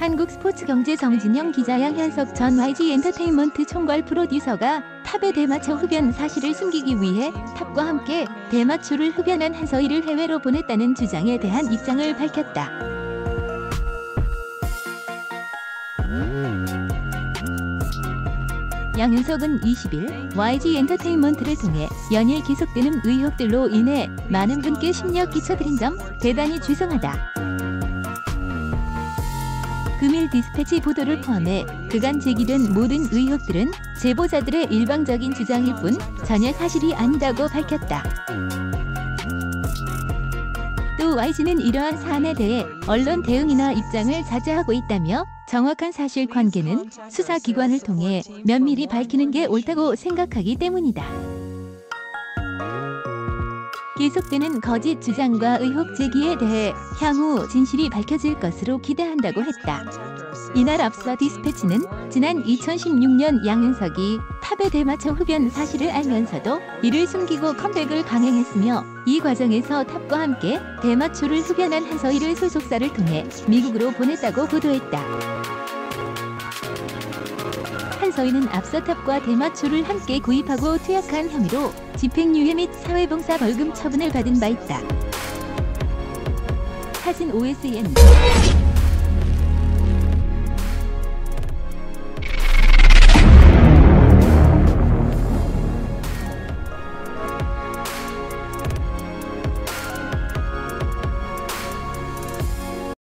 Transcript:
한국 스포츠 경제 정진영 기자 양현석 전 YG 엔터테인먼트 총괄 프로듀서가 탑의 대마초 흡연 사실을 숨기기 위해 탑과 함께 대마초를 흡연한 한서희를 해외로 보냈다는 주장에 대한 입장을 밝혔다. 양윤석은 20일 YG 엔터테인먼트를 통해 연일 계속되는 의혹들로 인해 많은 분께 심력 끼쳐드린 점 대단히 죄송하다. 금일 디스패치 보도를 포함해 그간 제기된 모든 의혹들은 제보자들의 일방적인 주장일 뿐 전혀 사실이 아니다고 밝혔다. 또 YG는 이러한 사안에 대해 언론 대응이나 입장을 자제하고 있다며 정확한 사실관계는 수사기관을 통해 면밀히 밝히는 게 옳다고 생각하기 때문이다. 계속되는 거짓 주장과 의혹 제기에 대해 향후 진실이 밝혀질 것으로 기대한다고 했다. 이날 앞서 디스패치는 지난 2016년 양윤석이 탑의 대마초 흡연 사실을 알면서도 이를 숨기고 컴백을 강행했으며 이 과정에서 탑과 함께 대마초를 흡연한 한서희를 소속사를 통해 미국으로 보냈다고 보도했다. 한서희는 앞서 탑과 대마초를 함께 구입하고 투약한 혐의로 집행유예 및 사회봉사 벌금 처분을 받은 바 있다. 사진 OSN